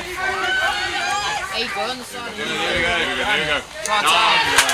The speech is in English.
Hey, go on the side. There you go. There you go. Try go.